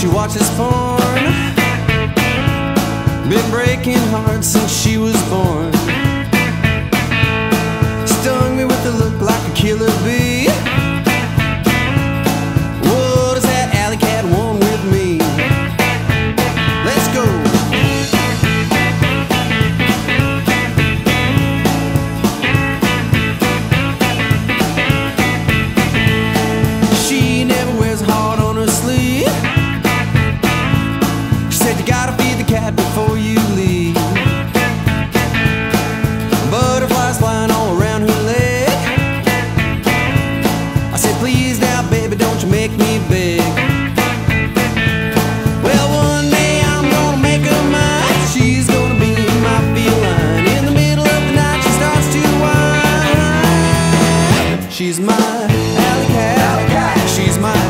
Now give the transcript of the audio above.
She watches porn. Been breaking hearts since she was born. She's my alley cat. She's my